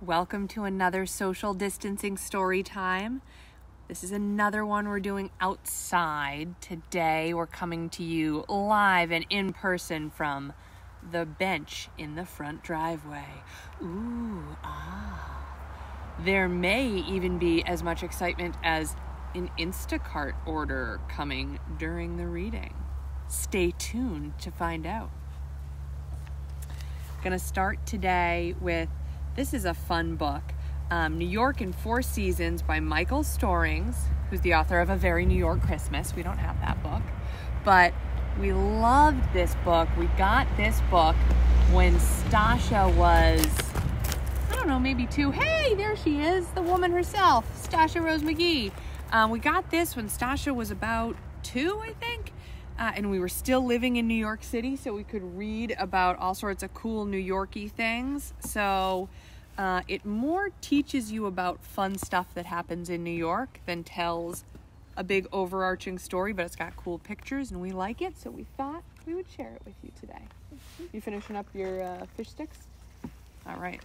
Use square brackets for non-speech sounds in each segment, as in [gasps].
Welcome to another social distancing story time. This is another one we're doing outside. Today we're coming to you live and in person from the bench in the front driveway. Ooh, ah. There may even be as much excitement as an Instacart order coming during the reading. Stay tuned to find out. Gonna start today with this is a fun book. Um, New York in Four Seasons by Michael Storrings, who's the author of A Very New York Christmas. We don't have that book, but we loved this book. We got this book when Stasha was, I don't know, maybe two. Hey, there she is, the woman herself, Stasha Rose McGee. Um, we got this when Stasha was about two, I think. Uh, and we were still living in New York City, so we could read about all sorts of cool New Yorky things. So uh, it more teaches you about fun stuff that happens in New York than tells a big overarching story, but it's got cool pictures and we like it, so we thought we would share it with you today. You finishing up your uh, fish sticks? All right.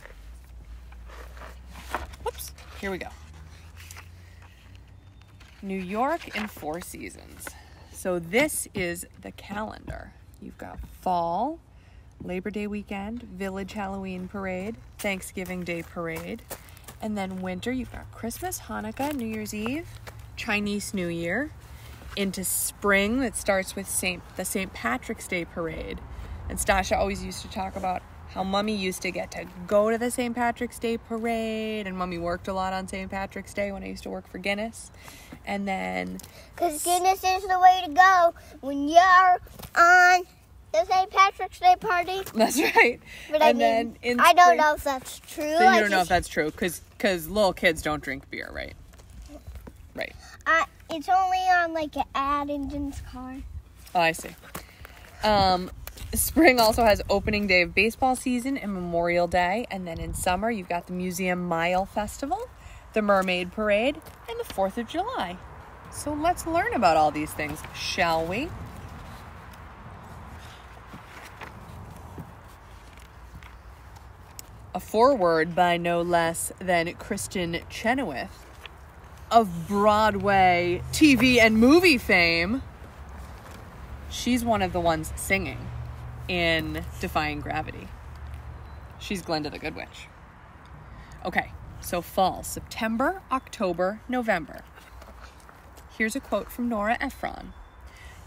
Whoops, here we go. New York in four seasons. So this is the calendar. You've got fall, Labor Day weekend, Village Halloween parade, Thanksgiving Day parade, and then winter you've got Christmas, Hanukkah, New Year's Eve, Chinese New Year, into spring that starts with Saint the St. Patrick's Day parade. And Stasha always used to talk about how Mummy used to get to go to the St. Patrick's Day parade, and Mummy worked a lot on St. Patrick's Day when I used to work for Guinness. And then Because Guinness is the way to go when you're on the St. Patrick's Day party. that's right. But I mean, then in I don't spring- know if that's true. So I you don't know if that's true, because because little kids don't drink beer, right? Right. I, it's only on like an ad engine's car. Oh, I see. Um, spring also has opening day of baseball season and Memorial Day, and then in summer you've got the Museum Mile Festival, the Mermaid Parade, and the Fourth of July. So let's learn about all these things, shall we? A foreword by no less than Kristin Chenoweth of Broadway TV and movie fame. She's one of the ones singing in Defying Gravity. She's Glenda the Good Witch. Okay, so fall, September, October, November. Here's a quote from Nora Ephron.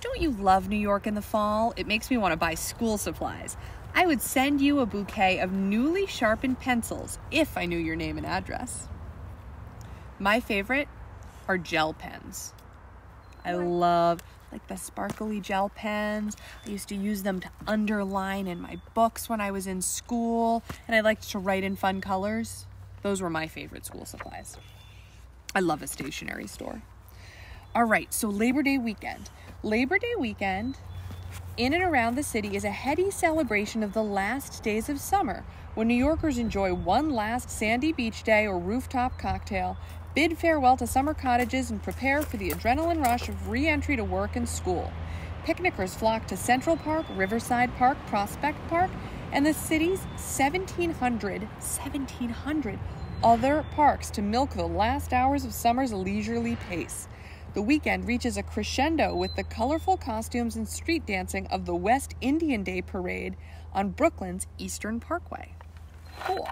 Don't you love New York in the fall? It makes me want to buy school supplies. I would send you a bouquet of newly sharpened pencils if I knew your name and address. My favorite are gel pens. I love like the sparkly gel pens. I used to use them to underline in my books when I was in school, and I liked to write in fun colors. Those were my favorite school supplies. I love a stationery store. All right, so Labor Day weekend. Labor Day weekend in and around the city is a heady celebration of the last days of summer when New Yorkers enjoy one last sandy beach day or rooftop cocktail, bid farewell to summer cottages, and prepare for the adrenaline rush of re entry to work and school. Picnickers flock to Central Park, Riverside Park, Prospect Park, and the city's 1,700, 1,700 other parks to milk the last hours of summer's leisurely pace. The weekend reaches a crescendo with the colorful costumes and street dancing of the West Indian Day Parade on Brooklyn's Eastern Parkway. Cool.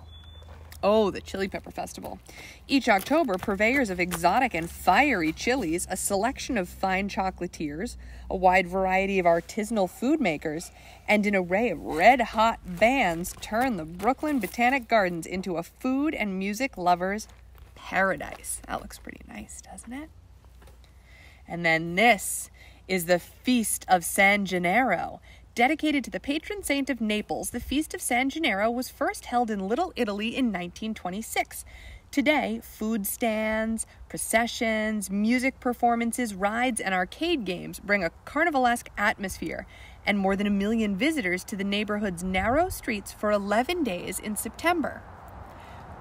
Oh, the Chili Pepper Festival. Each October, purveyors of exotic and fiery chilies, a selection of fine chocolatiers, a wide variety of artisanal food makers, and an array of red hot bands turn the Brooklyn Botanic Gardens into a food and music lovers' paradise. That looks pretty nice, doesn't it? And then this is the Feast of San Gennaro. Dedicated to the patron saint of Naples, the Feast of San Gennaro was first held in Little Italy in 1926. Today, food stands, processions, music performances, rides, and arcade games bring a carnivalesque atmosphere and more than a million visitors to the neighborhood's narrow streets for 11 days in September.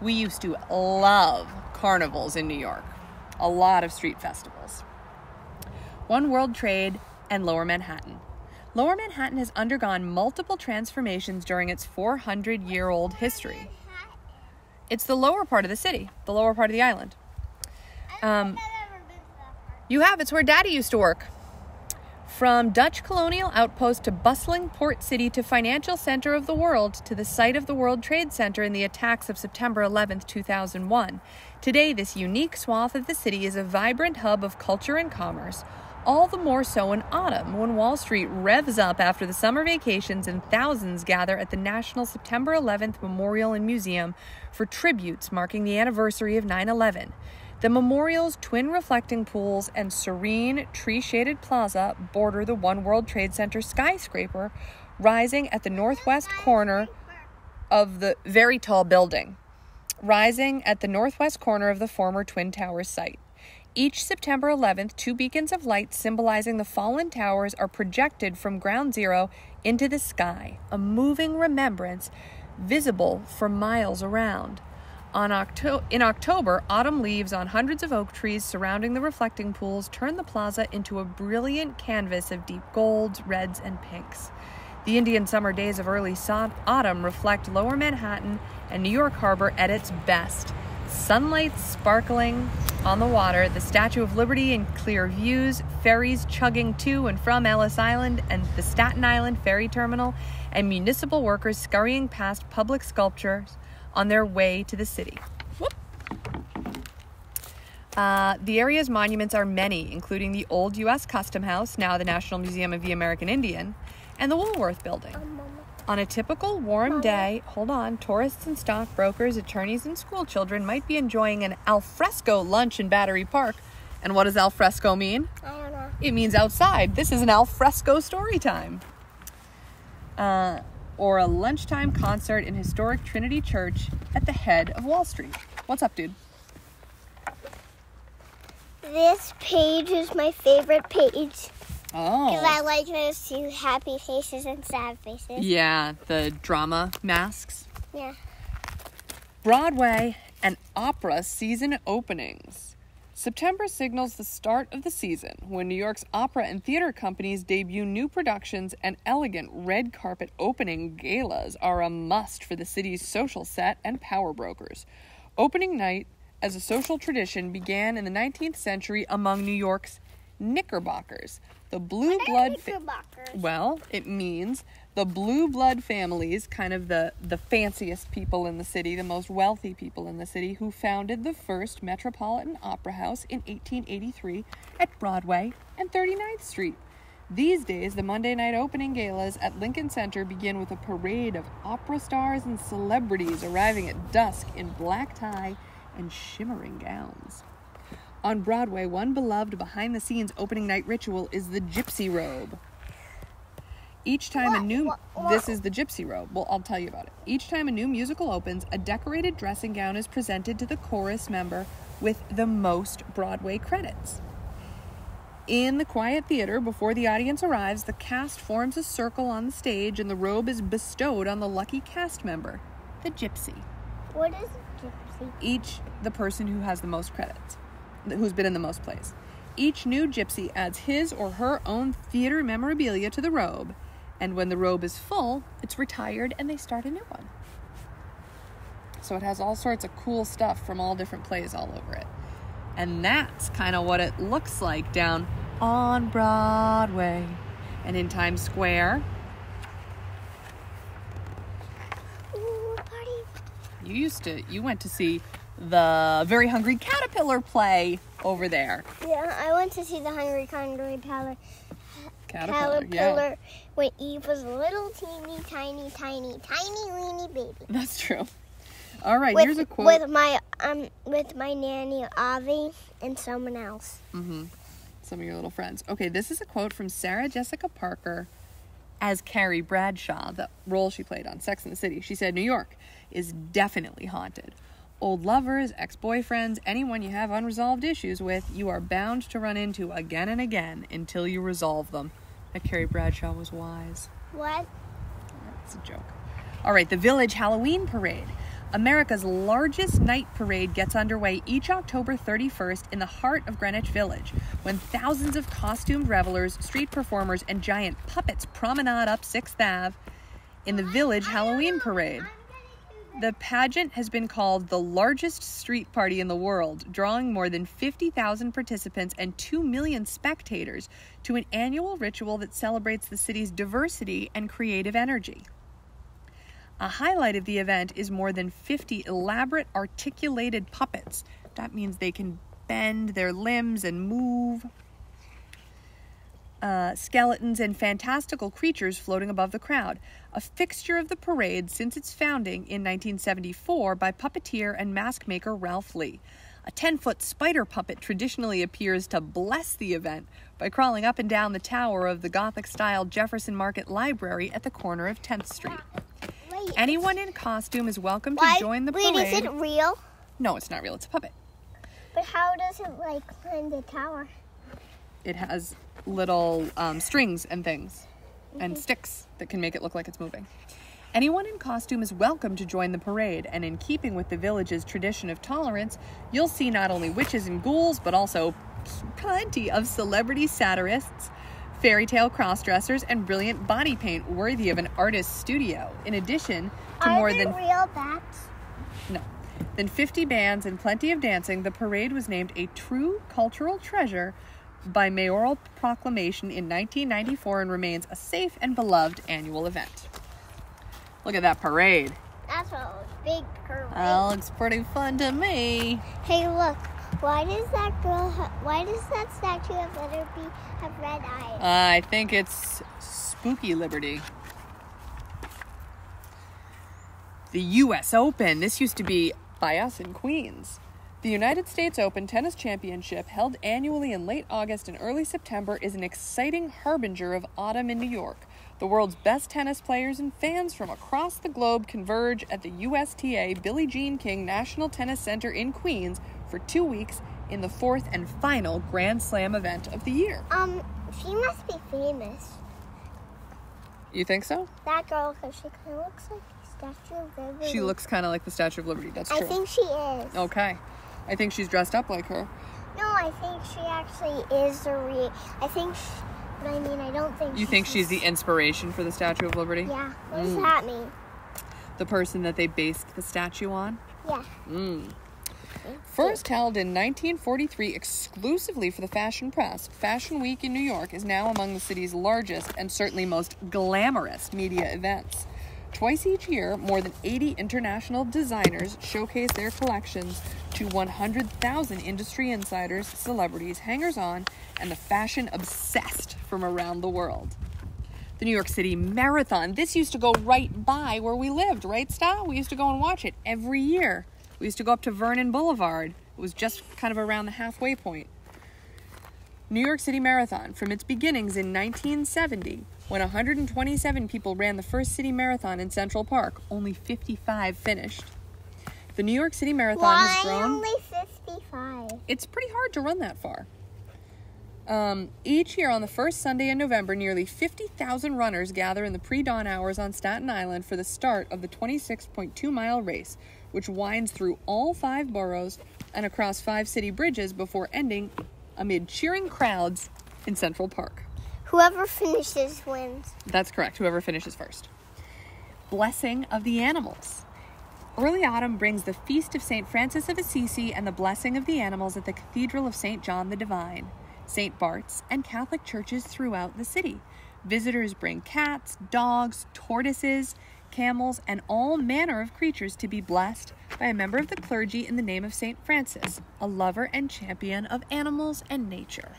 We used to love carnivals in New York, a lot of street festivals. One World Trade, and Lower Manhattan. Lower Manhattan has undergone multiple transformations during its 400 year old history. It's the lower part of the city, the lower part of the island. Um. You have, it's where Daddy used to work. From Dutch colonial outpost to bustling port city to financial center of the world to the site of the World Trade Center in the attacks of September 11th, 2001. Today, this unique swath of the city is a vibrant hub of culture and commerce, all the more so in autumn when Wall Street revs up after the summer vacations and thousands gather at the National September 11th Memorial and Museum for tributes marking the anniversary of 9 11. The memorial's twin reflecting pools and serene tree shaded plaza border the One World Trade Center skyscraper rising at the northwest corner of the very tall building, rising at the northwest corner of the former Twin Towers site. Each September 11th, two beacons of light symbolizing the fallen towers are projected from ground zero into the sky, a moving remembrance visible for miles around. Octo- in October, autumn leaves on hundreds of oak trees surrounding the reflecting pools turn the plaza into a brilliant canvas of deep golds, reds, and pinks. The Indian summer days of early autumn reflect lower Manhattan and New York Harbor at its best. Sunlight sparkling on the water, the Statue of Liberty in clear views, ferries chugging to and from Ellis Island and the Staten Island ferry terminal, and municipal workers scurrying past public sculptures on their way to the city. Uh, the area's monuments are many, including the old U.S. Custom House, now the National Museum of the American Indian, and the Woolworth Building. On a typical warm day, hold on, tourists and stockbrokers, attorneys, and school children might be enjoying an alfresco lunch in Battery Park. And what does alfresco mean? I don't know. It means outside. This is an alfresco story time. Uh, or a lunchtime concert in historic Trinity Church at the head of Wall Street. What's up, dude? This page is my favorite page Oh. because I Oh. like to see happy faces and sad faces. Yeah, the drama masks. Yeah. Broadway and opera season openings. September signals the start of the season when New York's opera and theater companies debut new productions and elegant red carpet opening galas are a must for the city's social set and power brokers. Opening night, as a social tradition, began in the 19th century among New York's Knickerbockers, the blue blood. fa- Knickerbockers. well, it means the blue blood families, kind of the, the fanciest people in the city, the most wealthy people in the city, who founded the first Metropolitan Opera House in 1883 at Broadway and 39th Street. These days, the Monday night opening galas at Lincoln Center begin with a parade of opera stars and celebrities arriving at dusk in black tie and shimmering gowns. On Broadway, one beloved behind the scenes opening night ritual is the gypsy robe. Each time a new what- what- this is the gypsy robe. Well, I'll tell you about it. Each time a new musical opens, a decorated dressing gown is presented to the chorus member with the most Broadway credits. In the quiet theater, before the audience arrives, the cast forms a circle on the stage and the robe is bestowed on the lucky cast member, the gypsy What is a gypsy? each the person who has the most credits, who's been in the most plays. Each new gypsy adds his or her own theater memorabilia to the robe, and when the robe is full, it's retired and they start a new one. So it has all sorts of cool stuff from all different plays all over it. And that's kind of what it looks like down on Broadway and in Times Square. Ooh, party. You used to, you went to see the Very Hungry Caterpillar play over there. Yeah, I went to see the Hungry Hungry Caterpillar, Caterpillar, yeah. when Eve was a little teeny tiny tiny tiny weeny baby. That's true. All right, with, here's a quote. with my um with my nanny Avi and someone else. mm-hmm. Some of your little friends. Okay, this is a quote from Sarah Jessica Parker as Carrie Bradshaw, the role she played on Sex and the City. She said, New York is definitely haunted. Old lovers, ex boyfriends, anyone you have unresolved issues with, you are bound to run into again and again until you resolve them. That Carrie Bradshaw was wise. What? That's a joke. All right, the Village Halloween Parade. America's largest night parade gets underway each October 31st in the heart of Greenwich Village, when thousands of costumed revelers, street performers, and giant puppets promenade up 6th Ave in the Village Halloween Parade. The pageant has been called the largest street party in the world, drawing more than 50,000 participants and 2 million spectators to an annual ritual that celebrates the city's diversity and creative energy. A highlight of the event is more than 50 elaborate articulated puppets. That means they can bend their limbs and move. Uh, skeletons and fantastical creatures floating above the crowd, a fixture of the parade since its founding in 1974 by puppeteer and mask maker Ralph Lee. A 10 foot spider puppet traditionally appears to bless the event by crawling up and down the tower of the Gothic style Jefferson Market Library at the corner of 10th Street. Wait. Anyone in costume is welcome to join the parade. wait, is it real? No, it's not real, it's a puppet. But how does it like climb the tower? It has little um, strings and things and sticks that can make it look like it's moving. Anyone in costume is welcome to join the parade, and in keeping with the village's tradition of tolerance, you'll see not only witches and ghouls, but also plenty of celebrity satirists, fairy tale crossdressers, and brilliant body paint worthy of an artist's studio, in addition to Are more than real bats? no. Than 50 bands and plenty of dancing, the parade was named a true cultural treasure by mayoral proclamation in 1994 and remains a safe and beloved annual event. Look at that parade. That's a big parade. That looks pretty fun to me. Hey, look. Why does that girl? Ha- why does that statue of Liberty have red eyes? Uh, I think it's Spooky Liberty. The U.S. Open. This used to be by us in Queens. The United States Open Tennis Championship, held annually in late August and early September, is an exciting harbinger of autumn in New York. The world's best tennis players and fans from across the globe converge at the USTA Billie Jean King National Tennis Center in Queens for two weeks in the fourth and final Grand Slam event of the year. Um, she must be famous. You think so? That girl, because she kind of looks like the Statue of Liberty. She looks kind of like the Statue of Liberty. That's true. I think she is. Okay. I think she's dressed up like her. No, I think she actually is the re. I think. She, but I mean, I don't think. You think she's the inspiration for the Statue of Liberty? Yeah. What does Mm. that mean? The person that they based the statue on? Yeah. Mm. First held in 1943 exclusively for the fashion press, Fashion Week in New York is now among the city's largest and certainly most glamorous media events. Twice each year, more than 80 international designers showcase their collections to 100,000 industry insiders, celebrities, hangers on, and the fashion obsessed from around the world. The New York City Marathon. This used to go right by where we lived, right, Sta? We used to go and watch it every year. We used to go up to Vernon Boulevard. It was just kind of around the halfway point. New York City Marathon, from its beginnings in 1970, when 127 people ran the first city marathon in Central Park, only 55 finished. The New York City Marathon has Why grown only fifty-five? it's pretty hard to run that far. Um, each year on the first Sunday in November, nearly 50,000 runners gather in the pre dawn hours on Staten Island for the start of the 26.2 mile race, which winds through all five boroughs and across five city bridges before ending amid cheering crowds in Central Park. Whoever finishes wins. That's correct, whoever finishes first. Blessing of the Animals. Early autumn brings the Feast of St. Francis of Assisi and the blessing of the animals at the Cathedral of St. John the Divine, St. Bart's, and Catholic churches throughout the city. Visitors bring cats, dogs, tortoises, camels, and all manner of creatures to be blessed by a member of the clergy in the name of St. Francis, a lover and champion of animals and nature.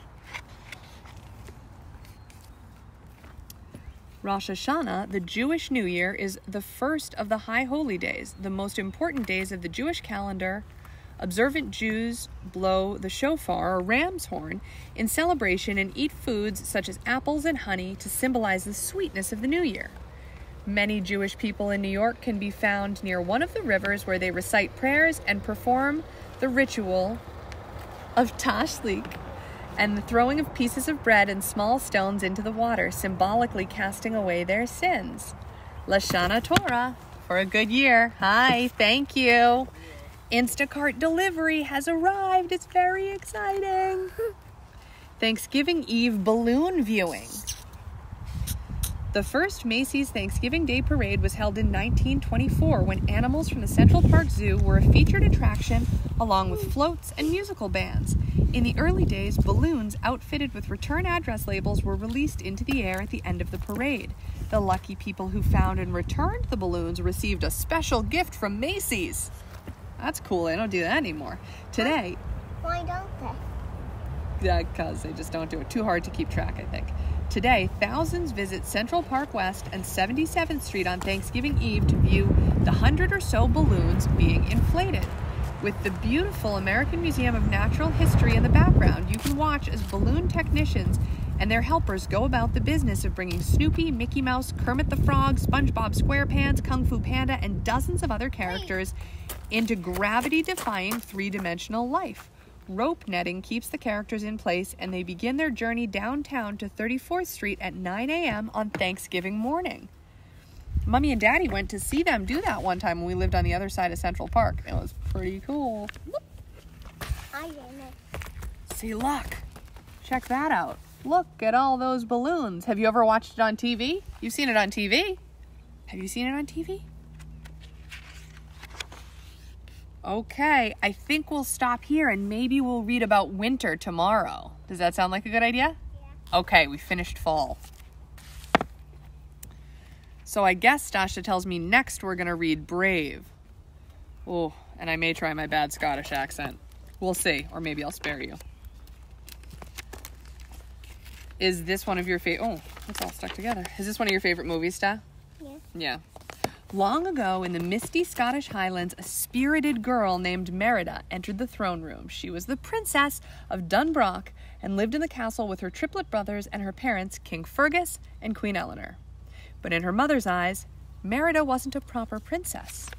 Rosh Hashanah, the Jewish New Year, is the first of the High Holy Days, the most important days of the Jewish calendar. Observant Jews blow the shofar or ram's horn in celebration and eat foods such as apples and honey to symbolize the sweetness of the new year. Many Jewish people in New York can be found near one of the rivers where they recite prayers and perform the ritual of tashlik and the throwing of pieces of bread and small stones into the water, symbolically casting away their sins. Lashana Torah for a good year. Hi, thank you. Instacart delivery has arrived. It's very exciting. [laughs] Thanksgiving Eve balloon viewing. The first Macy's Thanksgiving Day Parade was held in 1924 when animals from the Central Park Zoo were a featured attraction along with floats and musical bands. In the early days, balloons outfitted with return address labels were released into the air at the end of the parade. The lucky people who found and returned the balloons received a special gift from Macy's. That's cool. They don't do that anymore. Today, Why don't they? because they just don't do it. Too hard to keep track, I think. Today, thousands visit Central Park West and 77th Street on Thanksgiving Eve to view the hundred or so balloons being inflated. With the beautiful American Museum of Natural History in the background, you can watch as balloon technicians and their helpers go about the business of bringing Snoopy, Mickey Mouse, Kermit the Frog, SpongeBob SquarePants, Kung Fu Panda, and dozens of other characters into gravity defying three dimensional life. Rope netting keeps the characters in place, and they begin their journey downtown to 34th Street at 9 a.m. on Thanksgiving morning. Mummy and Daddy went to see them do that one time when we lived on the other side of Central Park. It was pretty cool. I. See, look. Check that out. Look at all those balloons. Have you ever watched it on TV? You've seen it on TV? Have you seen it on TV? Okay, I think we'll stop here and maybe we'll read about winter tomorrow. Does that sound like a good idea? Yeah. Okay, we finished fall. So I guess Stasha tells me next we're going to read Brave. Oh, and I may try my bad Scottish accent. We'll see, or maybe I'll spare you. Is this one of your favorite? Oh, it's all stuck together. Is this one of your favorite movies, Sta? Yeah. Yeah. Long ago in the misty Scottish Highlands, a spirited girl named Merida entered the throne room. She was the princess of DunBroch and lived in the castle with her triplet brothers and her parents, King Fergus and Queen Eleanor. But in her mother's eyes, Merida wasn't a proper princess.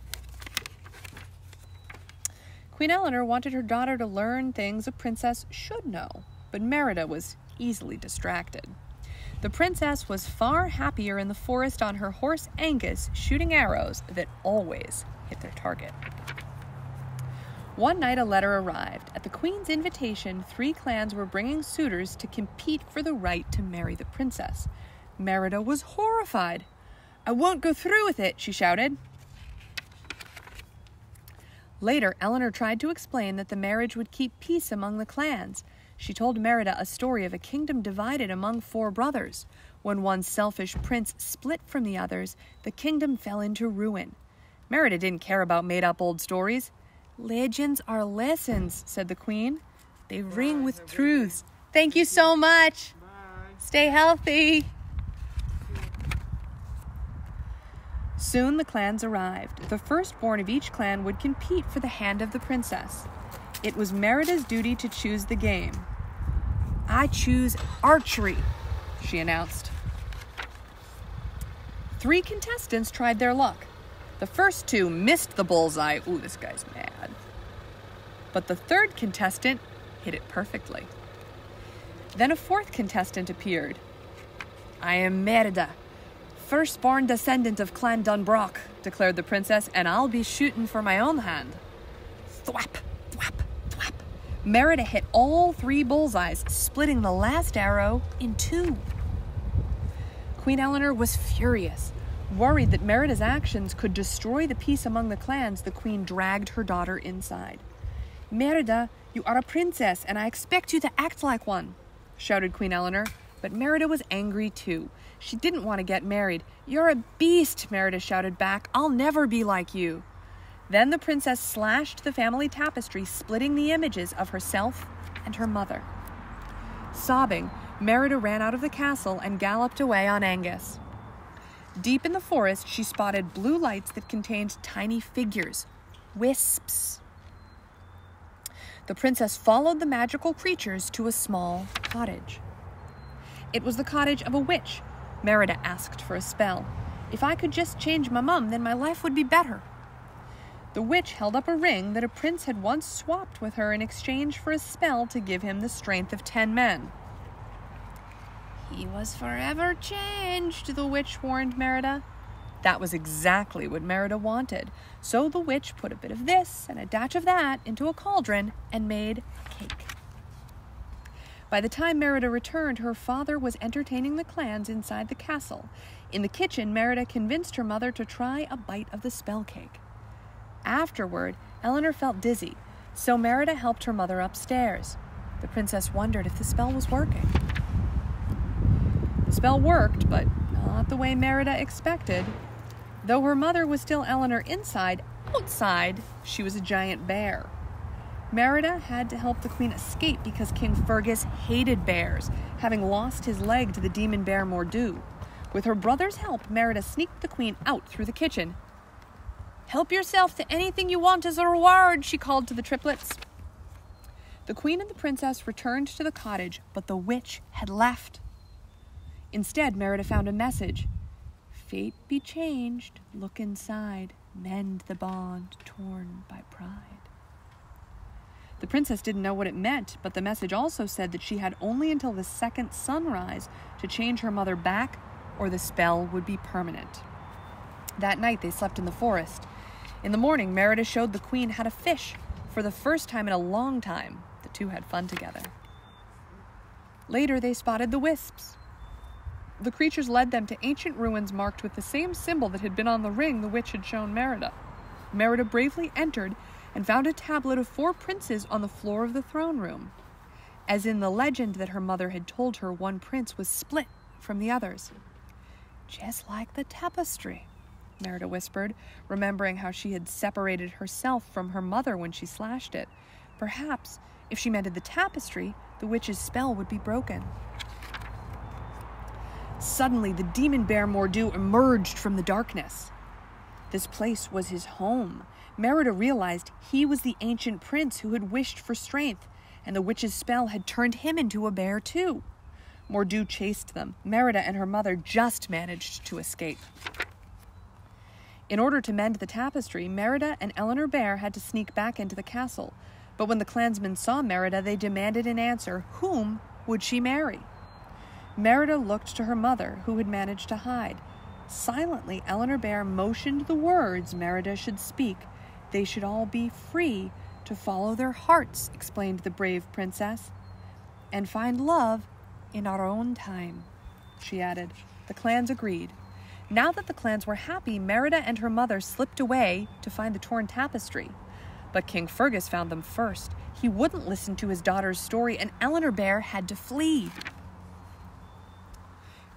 Queen Eleanor wanted her daughter to learn things a princess should know, but Merida was easily distracted. The princess was far happier in the forest on her horse Angus, shooting arrows that always hit their target. One night, a letter arrived. At the queen's invitation, three clans were bringing suitors to compete for the right to marry the princess. Merida was horrified. I won't go through with it, she shouted. Later, Eleanor tried to explain that the marriage would keep peace among the clans. She told Merida a story of a kingdom divided among four brothers. When one selfish prince split from the others, the kingdom fell into ruin. Merida didn't care about made up old stories. Legends are lessons, said the queen. They ring with truths. Thank you so much. Stay healthy. Soon the clans arrived. The firstborn of each clan would compete for the hand of the princess. It was Merida's duty to choose the game. I choose archery, she announced. Three contestants tried their luck. The first two missed the bullseye. Ooh, this guy's mad. But the third contestant hit it perfectly. Then a fourth contestant appeared. I am Merida, firstborn descendant of Clan DunBroch, declared the princess, and I'll be shooting for my own hand. Thwap. Merida hit all three bullseyes, splitting the last arrow in two. Queen Eleanor was furious. Worried that Merida's actions could destroy the peace among the clans, the queen dragged her daughter inside. Merida, you are a princess, and I expect you to act like one, shouted Queen Eleanor. But Merida was angry too. She didn't want to get married. You're a beast, Merida shouted back. I'll never be like you. Then the princess slashed the family tapestry, splitting the images of herself and her mother. Sobbing, Merida ran out of the castle and galloped away on Angus. Deep in the forest, she spotted blue lights that contained tiny figures, wisps. The princess followed the magical creatures to a small cottage. It was the cottage of a witch. Merida asked for a spell. If I could just change my mum, then my life would be better. The witch held up a ring that a prince had once swapped with her in exchange for a spell to give him the strength of ten men. He was forever changed, the witch warned Merida. That was exactly what Merida wanted. So the witch put a bit of this and a dash of that into a cauldron and made a cake. By the time Merida returned, her father was entertaining the clans inside the castle. In the kitchen, Merida convinced her mother to try a bite of the spell cake. Afterward, Eleanor felt dizzy, so Merida helped her mother upstairs. The princess wondered if the spell was working. The spell worked, but not the way Merida expected. Though her mother was still Eleanor inside, outside, she was a giant bear. Merida had to help the queen escape because King Fergus hated bears, having lost his leg to the demon bear Mor'du. With her brother's help, Merida sneaked the queen out through the kitchen. Help yourself to anything you want as a reward, she called to the triplets. The queen and the princess returned to the cottage, but the witch had left. Instead, Merida found a message Fate be changed, look inside, mend the bond torn by pride. The princess didn't know what it meant, but the message also said that she had only until the second sunrise to change her mother back, or the spell would be permanent. That night they slept in the forest. In the morning, Merida showed the queen how to fish. For the first time in a long time, the two had fun together. Later, they spotted the wisps. The creatures led them to ancient ruins marked with the same symbol that had been on the ring the witch had shown Merida. Merida bravely entered and found a tablet of four princes on the floor of the throne room. As in the legend that her mother had told her, one prince was split from the others. Just like the tapestry, Merida whispered, remembering how she had separated herself from her mother when she slashed it. Perhaps, if she mended the tapestry, the witch's spell would be broken. Suddenly, the demon bear Mor'du emerged from the darkness. This place was his home. Merida realized he was the ancient prince who had wished for strength, and the witch's spell had turned him into a bear, too. Mor'du chased them. Merida and her mother just managed to escape. In order to mend the tapestry, Merida and Eleanor Bear had to sneak back into the castle. But when the clansmen saw Merida, they demanded an answer. Whom would she marry? Merida looked to her mother, who had managed to hide. Silently, Eleanor Bear motioned the words Merida should speak. They should all be free to follow their hearts, explained the brave princess, and find love in our own time, she added. The clans agreed. Now that the clans were happy, Merida and her mother slipped away to find the torn tapestry. But King Fergus found them first. He wouldn't listen to his daughter's story, and Eleanor Bear had to flee.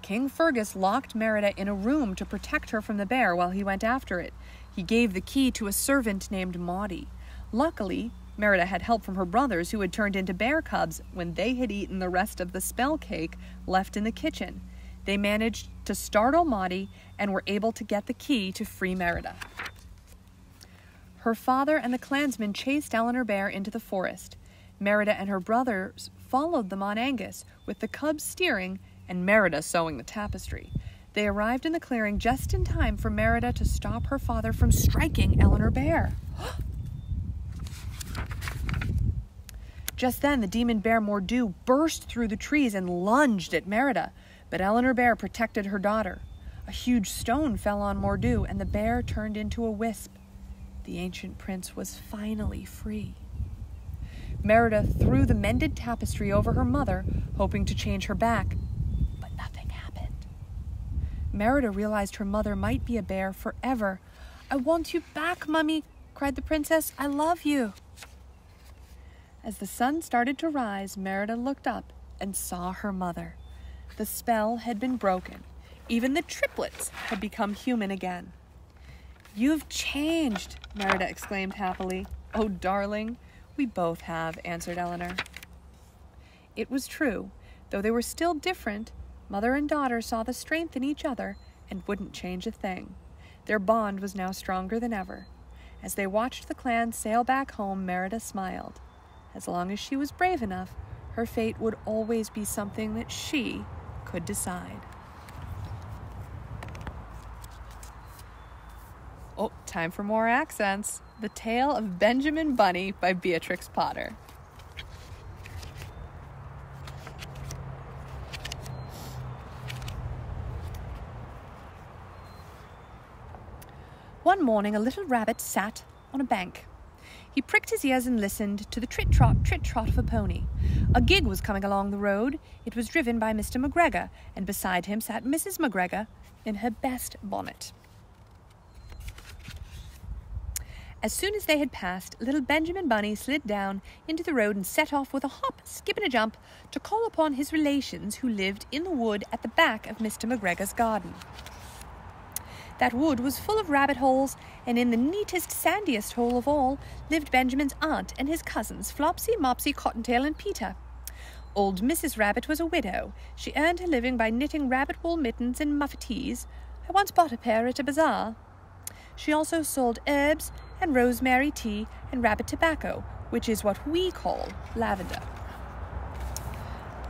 King Fergus locked Merida in a room to protect her from the bear while he went after it. He gave the key to a servant named Maudie. Luckily, Merida had help from her brothers who had turned into bear cubs when they had eaten the rest of the spell cake left in the kitchen. They managed to startle Maudie and were able to get the key to free Merida. Her father and the clansmen chased Eleanor Bear into the forest. Merida and her brothers followed them on Angus, with the cubs steering and Merida sewing the tapestry. They arrived in the clearing just in time for Merida to stop her father from striking Eleanor Bear. [gasps] just then, the demon bear Mor'du burst through the trees and lunged at Merida. But Eleanor Bear protected her daughter. A huge stone fell on Mor'du, and the bear turned into a wisp. The ancient prince was finally free. Merida threw the mended tapestry over her mother, hoping to change her back, but nothing happened. Merida realized her mother might be a bear forever. I want you back, Mummy, cried the princess. I love you. As the sun started to rise, Merida looked up and saw her mother. The spell had been broken. Even the triplets had become human again. You've changed, Merida exclaimed happily. Oh, darling, we both have, answered Eleanor. It was true. Though they were still different, mother and daughter saw the strength in each other and wouldn't change a thing. Their bond was now stronger than ever. As they watched the clan sail back home, Merida smiled. As long as she was brave enough, her fate would always be something that she could decide. Oh, time for more accents. The Tale of Benjamin Bunny by Beatrix Potter. One morning, a little rabbit sat on a bank. He pricked his ears and listened to the trit trot, trit trot of a pony. A gig was coming along the road. It was driven by Mr. McGregor, and beside him sat Mrs. McGregor in her best bonnet. As soon as they had passed, little Benjamin Bunny slid down into the road and set off with a hop, skip, and a jump to call upon his relations who lived in the wood at the back of Mr. McGregor's garden. That wood was full of rabbit holes, and in the neatest, sandiest hole of all lived Benjamin's aunt and his cousins, Flopsy, Mopsy, Cottontail, and Peter. Old Mrs. Rabbit was a widow. She earned her living by knitting rabbit wool mittens and muffetees. I once bought a pair at a bazaar. She also sold herbs and rosemary tea and rabbit tobacco, which is what we call lavender.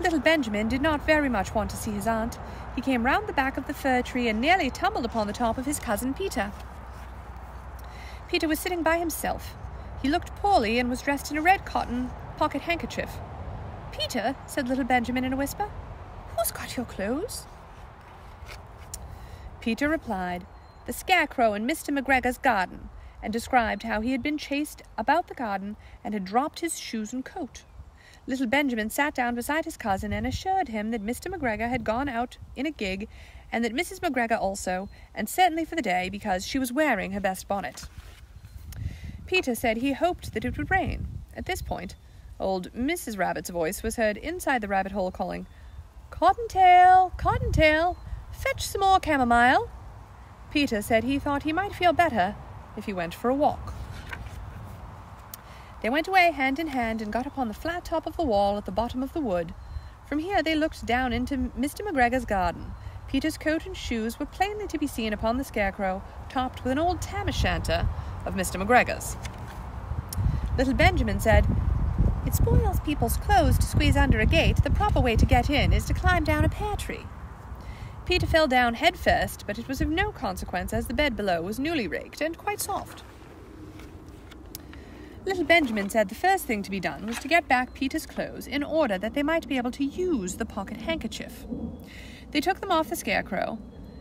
Little Benjamin did not very much want to see his aunt. He came round the back of the fir tree and nearly tumbled upon the top of his cousin Peter. Peter was sitting by himself. He looked poorly and was dressed in a red cotton pocket handkerchief. Peter, said little Benjamin in a whisper, who's got your clothes? Peter replied, The scarecrow in Mr. McGregor's garden and described how he had been chased about the garden and had dropped his shoes and coat. Little Benjamin sat down beside his cousin and assured him that Mr. McGregor had gone out in a gig, and that Mrs. McGregor also, and certainly for the day because she was wearing her best bonnet. Peter said he hoped that it would rain. At this point, old Mrs. Rabbit's voice was heard inside the rabbit hole calling, Cottontail, Cottontail, fetch some more chamomile. Peter said he thought he might feel better if he went for a walk. They went away hand in hand and got upon the flat top of the wall at the bottom of the wood. From here they looked down into Mr. McGregor's garden. Peter's coat and shoes were plainly to be seen upon the scarecrow, topped with an old tam o' shanter of Mr. McGregor's. Little Benjamin said, It spoils people's clothes to squeeze under a gate. The proper way to get in is to climb down a pear tree. Peter fell down head first, but it was of no consequence as the bed below was newly raked and quite soft. Little Benjamin said the first thing to be done was to get back Peter's clothes in order that they might be able to use the pocket handkerchief. They took them off the scarecrow.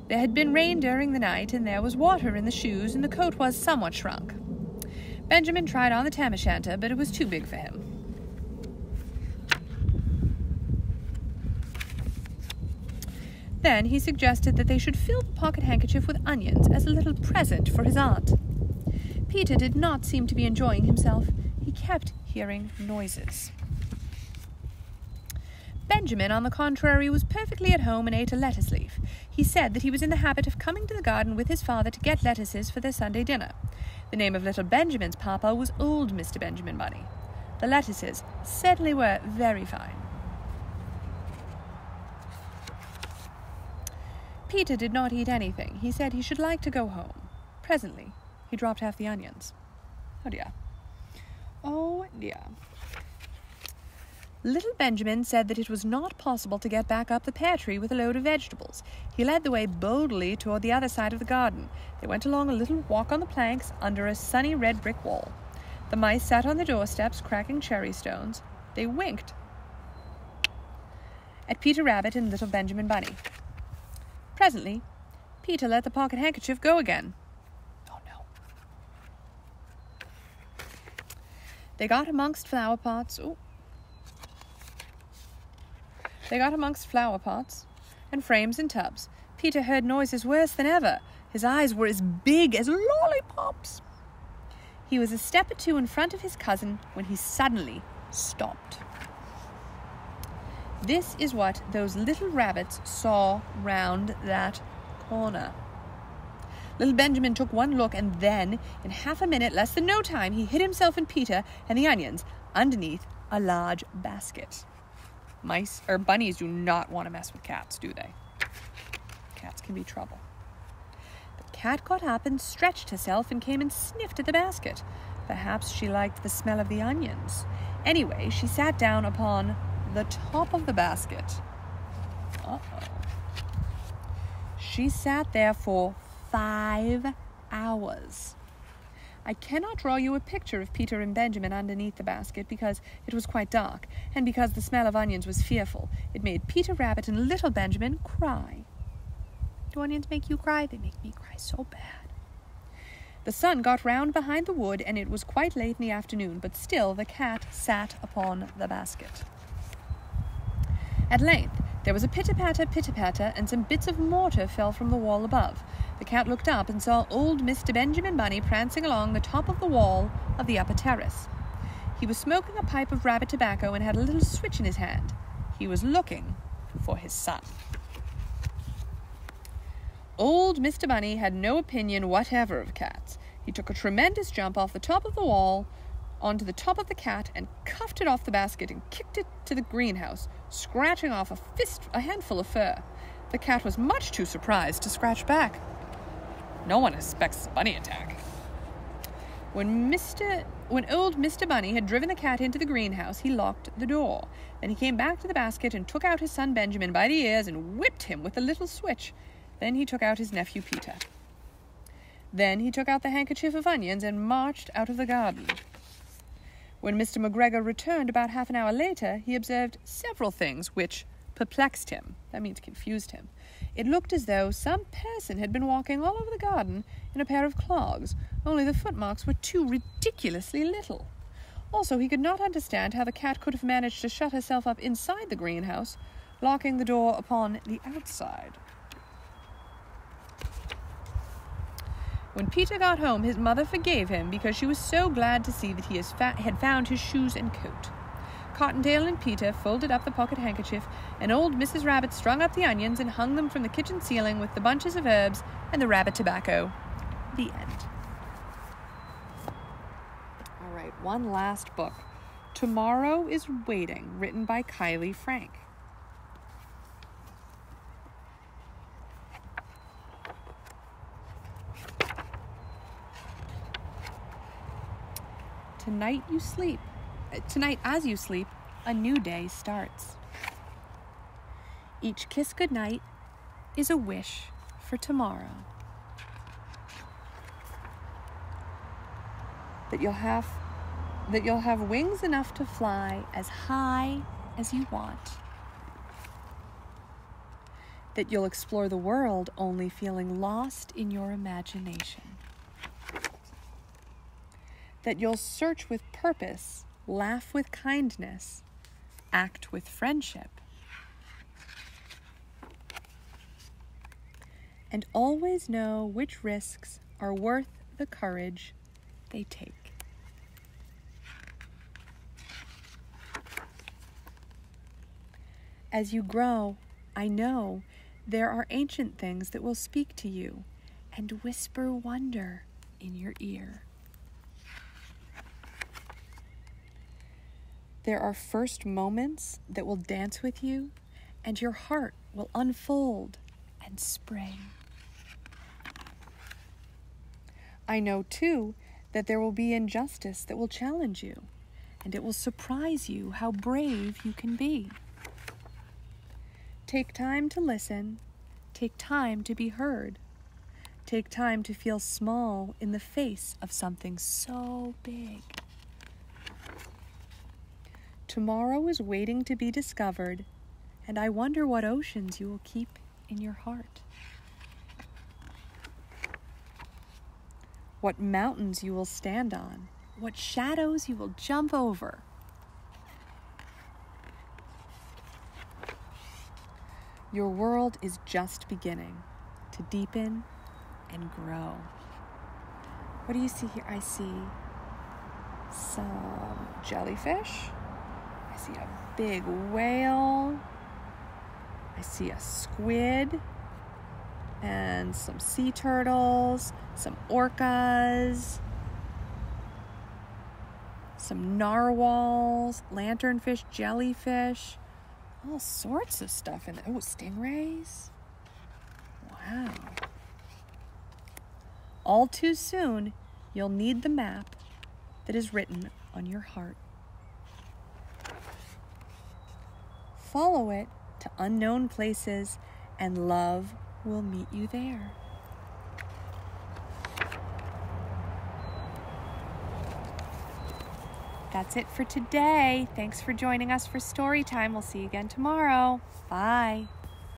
There had been rain during the night, and there was water in the shoes, and the coat was somewhat shrunk. Benjamin tried on the tam o' shanter, but it was too big for him. Then he suggested that they should fill the pocket handkerchief with onions as a little present for his aunt. Peter did not seem to be enjoying himself. He kept hearing noises. Benjamin, on the contrary, was perfectly at home and ate a lettuce leaf. He said that he was in the habit of coming to the garden with his father to get lettuces for their Sunday dinner. The name of little Benjamin's papa was old Mr. Benjamin Bunny. The lettuces certainly were very fine. Peter did not eat anything. He said he should like to go home. Presently, he dropped half the onions. Oh dear. Oh dear. Little Benjamin said that it was not possible to get back up the pear tree with a load of vegetables. He led the way boldly toward the other side of the garden. They went along a little walk on the planks under a sunny red brick wall. The mice sat on the doorsteps cracking cherry stones. They winked at Peter Rabbit and little Benjamin Bunny. Presently, Peter let the pocket handkerchief go again. Oh no. They got amongst flower pots. Ooh. They got amongst flower pots and frames and tubs. Peter heard noises worse than ever. His eyes were as big as lollipops. He was a step or two in front of his cousin when he suddenly stopped. This is what those little rabbits saw round that corner. Little Benjamin took one look, and then, in half a minute, less than no time, he hid himself and Peter and the onions underneath a large basket. Mice or bunnies do not want to mess with cats, do they? Cats can be trouble. The cat got up and stretched herself and came and sniffed at the basket. Perhaps she liked the smell of the onions. Anyway, she sat down upon the top of the basket. Uh oh. She sat there for five hours. I cannot draw you a picture of Peter and Benjamin underneath the basket because it was quite dark, and because the smell of onions was fearful. It made Peter Rabbit and little Benjamin cry. Do onions make you cry? They make me cry so bad. The sun got round behind the wood, and it was quite late in the afternoon, but still the cat sat upon the basket. At length there was a pitter patter, pitter patter, and some bits of mortar fell from the wall above. The cat looked up and saw old Mr. Benjamin Bunny prancing along the top of the wall of the upper terrace. He was smoking a pipe of rabbit tobacco and had a little switch in his hand. He was looking for his son. Old Mr. Bunny had no opinion whatever of cats. He took a tremendous jump off the top of the wall onto the top of the cat and cuffed it off the basket and kicked it to the greenhouse, scratching off a fist a handful of fur. The cat was much too surprised to scratch back. No one expects a bunny attack. When Mr. When old Mr. Bunny had driven the cat into the greenhouse, he locked the door. Then he came back to the basket and took out his son Benjamin by the ears and whipped him with a little switch. Then he took out his nephew Peter. Then he took out the handkerchief of onions and marched out of the garden. When Mr. McGregor returned about half an hour later, he observed several things which perplexed him. That means confused him. It looked as though some person had been walking all over the garden in a pair of clogs, only the footmarks were too ridiculously little. Also, he could not understand how the cat could have managed to shut herself up inside the greenhouse, locking the door upon the outside. When Peter got home, his mother forgave him because she was so glad to see that he had found his shoes and coat. Cottontail and Peter folded up the pocket handkerchief, and old Mrs. Rabbit strung up the onions and hung them from the kitchen ceiling with the bunches of herbs and the rabbit tobacco. The end. All right, one last book. Tomorrow is Waiting, written by Kiley Frank. Tonight you sleep uh, Tonight, as you sleep, a new day starts. Each kiss goodnight is a wish for tomorrow. That you'll have that you'll have wings enough to fly as high as you want. That you'll explore the world only feeling lost in your imagination. That you'll search with purpose laugh with kindness, act with friendship. And always know which risks are worth the courage they take. As you grow, I know there are ancient things that will speak to you and whisper wonder in your ear. There are first moments that will dance with you, and your heart will unfold and spring. I know too that there will be injustice that will challenge you, and it will surprise you how brave you can be. Take time to listen, take time to be heard, take time to feel small in the face of something so big. Tomorrow is waiting to be discovered, and I wonder what oceans you will keep in your heart. What mountains you will stand on, what shadows you will jump over. Your world is just beginning to deepen and grow. What do you see here? I see some jellyfish see a big whale. I see a squid and some sea turtles, some orcas, some narwhals, lanternfish, jellyfish, all sorts of stuff in there. Oh, stingrays. Wow. All too soon, you'll need the map that is written on your heart. Follow it to unknown places, and love will meet you there. That's it for today. Thanks for joining us for story time. We'll see you again tomorrow. Bye.